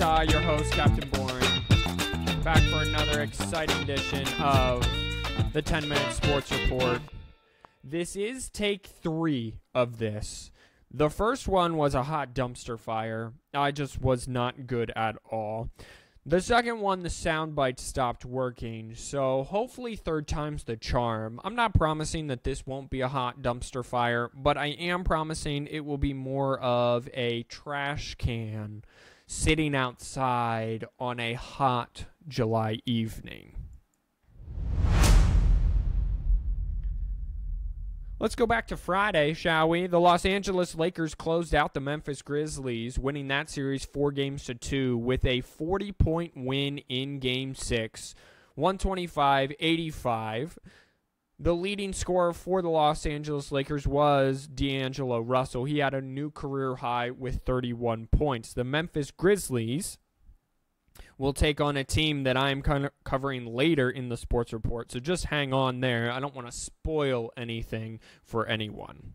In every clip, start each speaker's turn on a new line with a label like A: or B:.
A: Your host, Captain Boring, back for another exciting edition of the 10 Minute Sports Report. This is take three of this. The first one was a hot dumpster fire. I just was not good at all. The second one, the soundbite stopped working, so hopefully, third time's the charm. I'm not promising that this won't be a hot dumpster fire, but I am promising it will be more of a trash can sitting outside on a hot July evening. Let's go back to Friday, shall we? The Los Angeles Lakers closed out the Memphis Grizzlies, winning that series four games to two with a 40 point win in game six, 125 85. The leading scorer for the Los Angeles Lakers was D'Angelo Russell. He had a new career high with 31 points. The Memphis Grizzlies will take on a team that I'm kind of covering later in the sports report. So just hang on there. I don't want to spoil anything for anyone.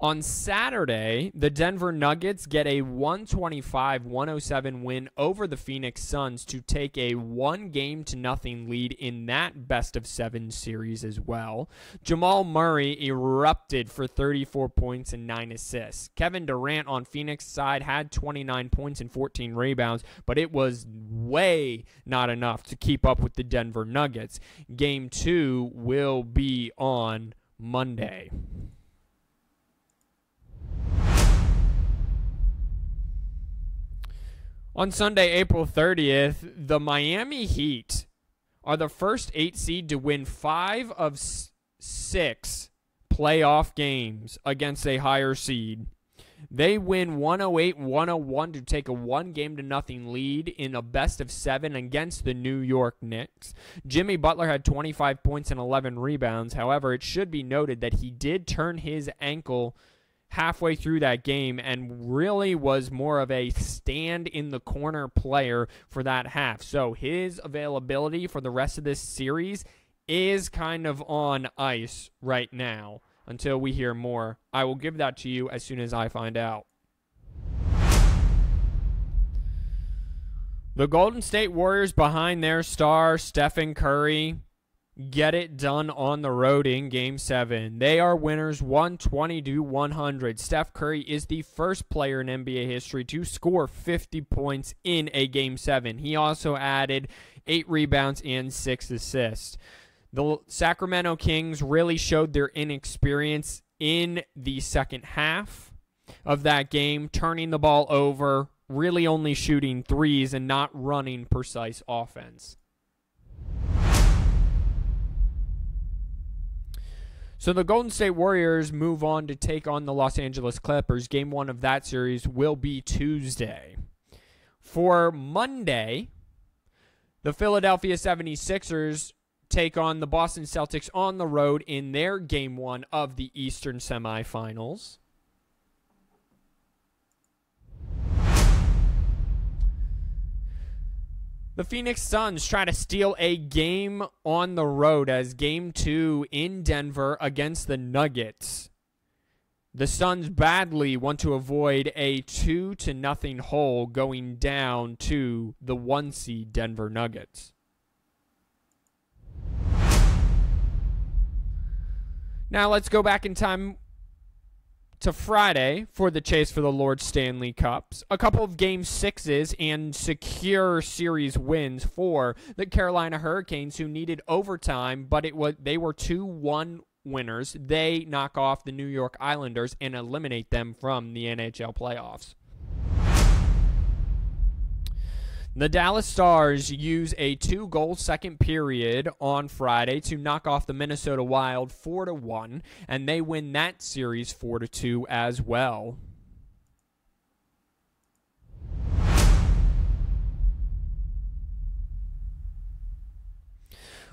A: On Saturday, the Denver Nuggets get a 125 107 win over the Phoenix Suns to take a one game to nothing lead in that best of seven series as well. Jamal Murray erupted for 34 points and 9 assists. Kevin Durant on Phoenix side had 29 points and 14 rebounds, but it was way not enough to keep up with the Denver Nuggets. Game two will be on Monday. On Sunday, April 30th, the Miami Heat are the first eight seed to win five of six playoff games against a higher seed. They win 108 101 to take a one game to nothing lead in a best of seven against the New York Knicks. Jimmy Butler had 25 points and 11 rebounds. However, it should be noted that he did turn his ankle halfway through that game and really was more of a stand in the corner player for that half. So his availability for the rest of this series is kind of on ice right now until we hear more. I will give that to you as soon as I find out. The Golden State Warriors behind their star Stephen Curry get it done on the road in game seven. They are winners 120 to 100. Steph Curry is the first player in NBA history to score 50 points in a game seven. He also added eight rebounds and six assists. The Sacramento Kings really showed their inexperience in the second half of that game, turning the ball over, really only shooting threes and not running precise offense. So the Golden State Warriors move on to take on the Los Angeles Clippers. Game one of that series will be Tuesday. For Monday, the Philadelphia 76ers take on the Boston Celtics on the road in their game one of the Eastern semifinals. The Phoenix Suns try to steal a game on the road as game two in Denver against the Nuggets. The Suns badly want to avoid a two to nothing hole going down to the one seed Denver Nuggets. Now let's go back in time to Friday for the chase for the Lord Stanley Cups. A couple of game sixes and secure series wins for the Carolina Hurricanes, who needed overtime, but it was they were two one winners. They knock off the New York Islanders and eliminate them from the NHL playoffs. The Dallas Stars use a two-goal second period on Friday to knock off the Minnesota Wild 4 to 1 and they win that series 4 to 2 as well.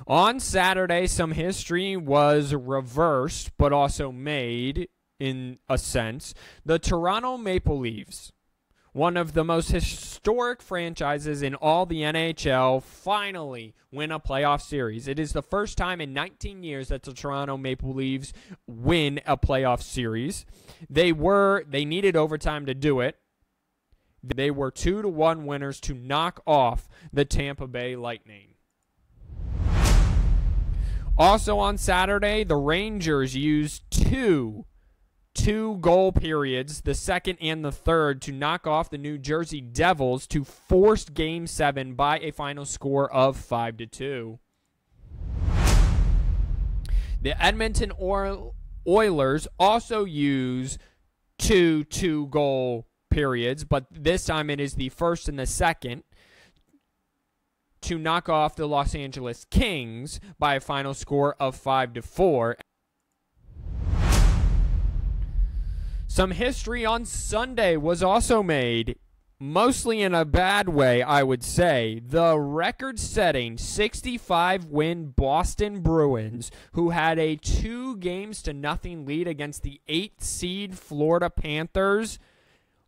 A: On Saturday, some history was reversed but also made in a sense. The Toronto Maple Leafs, one of the most historic franchises in all the NHL finally win a playoff series. It is the first time in 19 years that the Toronto Maple Leafs win a playoff series. They were they needed overtime to do it. They were 2 to 1 winners to knock off the Tampa Bay Lightning. Also on Saturday, the Rangers used two two goal periods, the second and the third, to knock off the New Jersey Devils to force game 7 by a final score of 5 to 2. The Edmonton Oilers also use two two goal periods, but this time it is the first and the second to knock off the Los Angeles Kings by a final score of 5 to 4. Some history on Sunday was also made, mostly in a bad way, I would say. The record setting 65 win Boston Bruins, who had a two games to nothing lead against the 8 seed Florida Panthers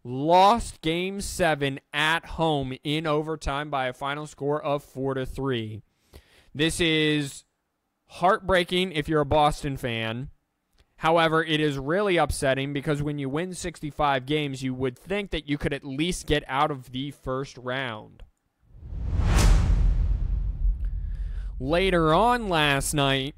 A: lost game 7 at home in overtime by a final score of 4 to 3. This is heartbreaking if you're a Boston fan. However, it is really upsetting because when you win 65 games, you would think that you could at least get out of the first round. Later on last night,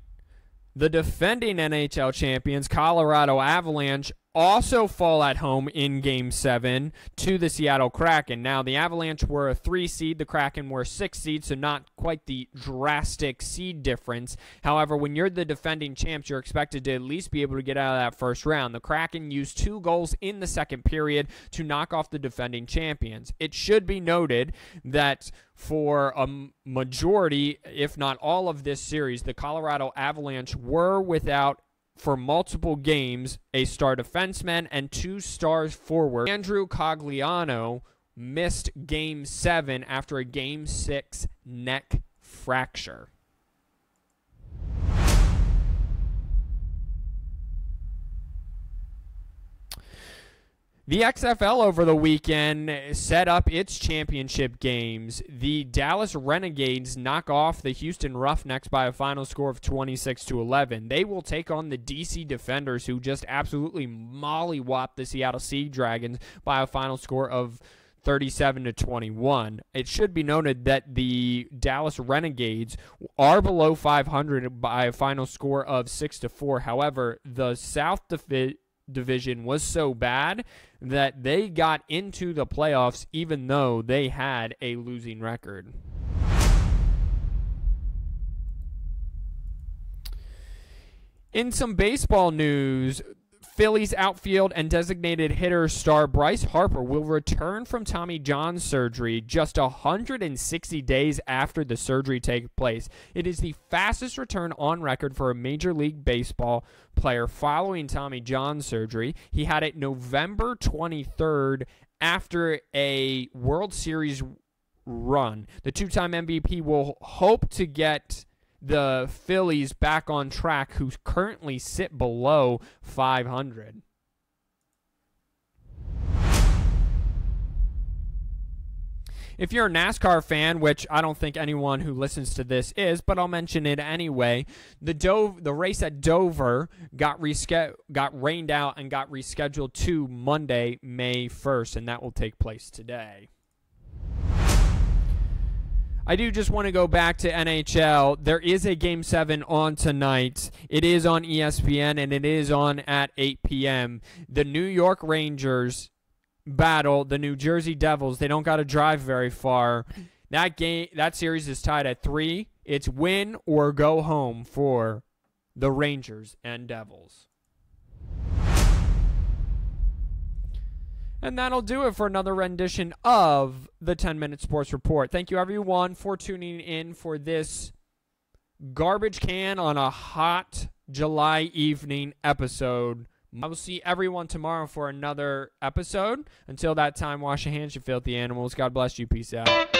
A: the defending NHL champions, Colorado Avalanche, also fall at home in game seven to the Seattle Kraken. Now, the Avalanche were a three seed, the Kraken were a six seed, so not quite the drastic seed difference. However, when you're the defending champs, you're expected to at least be able to get out of that first round. The Kraken used two goals in the second period to knock off the defending champions. It should be noted that for a majority, if not all of this series, the Colorado Avalanche were without for multiple games a star defenseman and two stars forward. Andrew Cogliano missed game seven after a game six neck fracture. The XFL over the weekend set up its championship games. The Dallas Renegades knock off the Houston Roughnecks by a final score of 26 to 11. They will take on the DC Defenders who just absolutely mollywopped the Seattle Sea Dragons by a final score of 37 to 21. It should be noted that the Dallas Renegades are below 500 by a final score of 6 to 4. However, the South Division division was so bad that they got into the playoffs even though they had a losing record. In some baseball news, Phillies outfield and designated hitter star Bryce Harper will return from Tommy John surgery just 160 days after the surgery takes place. It is the fastest return on record for a Major League Baseball player following Tommy John surgery. He had it November 23rd after a World Series run. The two time MVP will hope to get the Phillies back on track, who currently sit below 500. If you're a NASCAR fan, which I don't think anyone who listens to this is, but I'll mention it anyway, the Dove, the race at Dover got rescheduled, got rained out and got rescheduled to Monday, May 1st, and that will take place today. I do just want to go back to NHL. There is a game seven on tonight. It is on ESPN and it is on at 8 p.m. The New York Rangers battle the New Jersey Devils. They don't got to drive very far. That game, that series is tied at three. It's win or go home for the Rangers and Devils. And that'll do it for another rendition of the 10 Minute Sports Report. Thank you, everyone, for tuning in for this garbage can on a hot July evening episode. I will see everyone tomorrow for another episode. Until that time, wash your hands, you filthy animals. God bless you. Peace out.